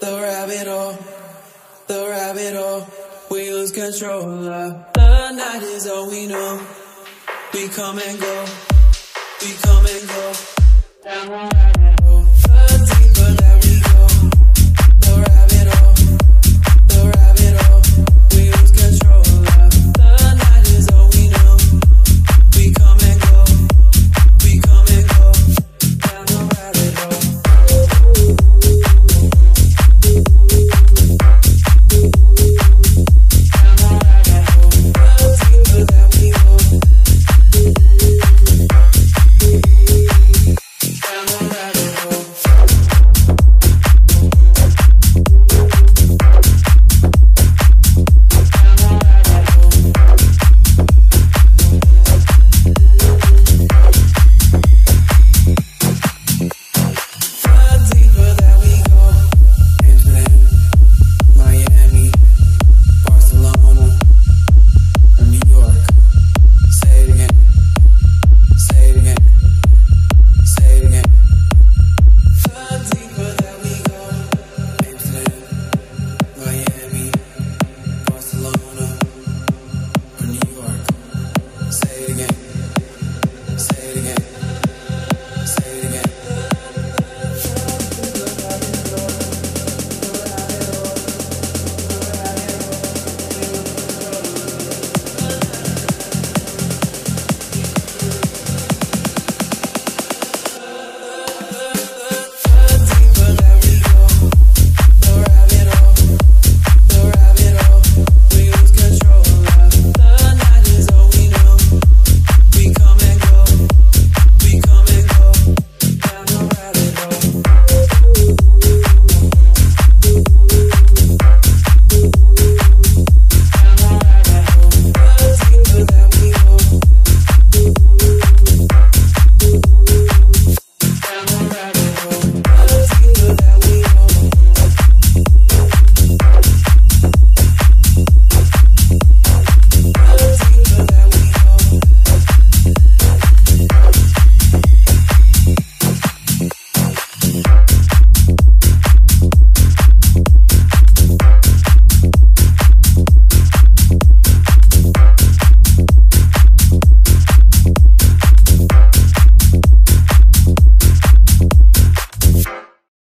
the rabbit hole, the rabbit hole. We lose control. of The night is all we know. We come and go, we come and go down the rabbit hole.